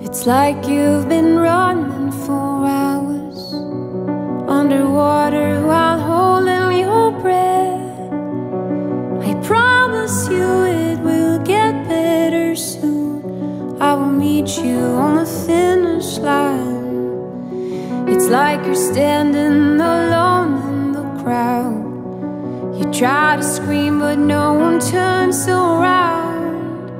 It's like you've been running for hours underwater while holding your breath. I promise you it will get better soon. I will meet you on the finish line. It's like you're standing alone try to scream, but no one turns around.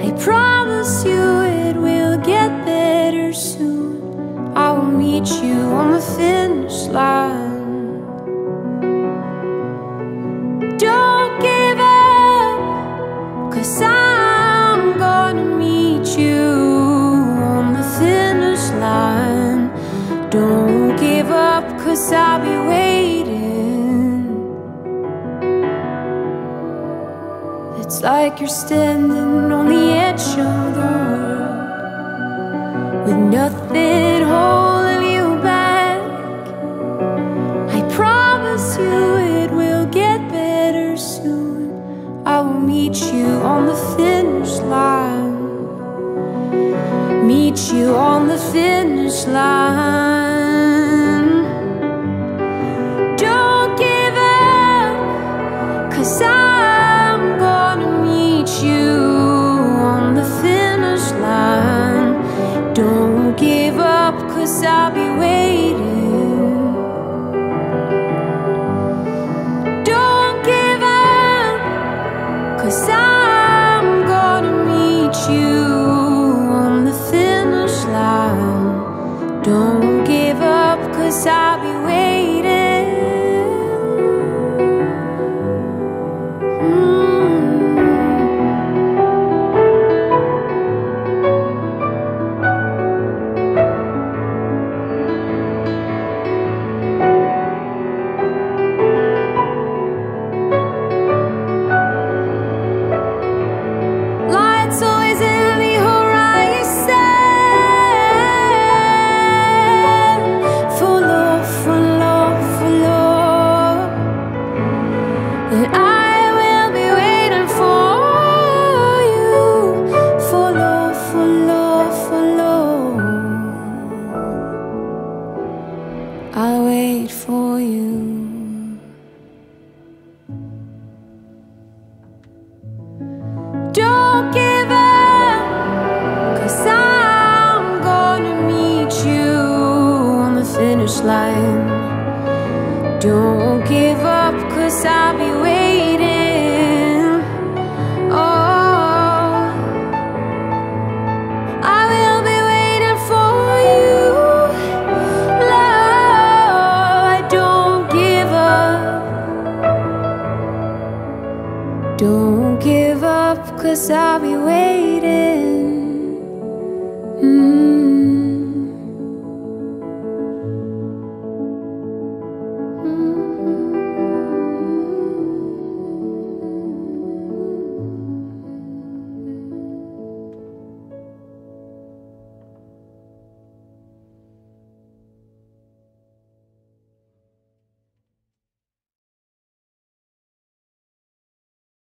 I promise you it will get better soon. I will meet you on the finish line. Don't give up, cause I'm gonna meet you on the finish line. Don't give up, cause I'll be waiting. It's like you're standing on the edge of the world with nothing holding you back. I promise you it will get better soon. I will meet you on the finish line. Meet you on the finish line. I'll be line. Don't give up, cause I'll be waiting. cause I'll be waiting. Mm.